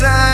time.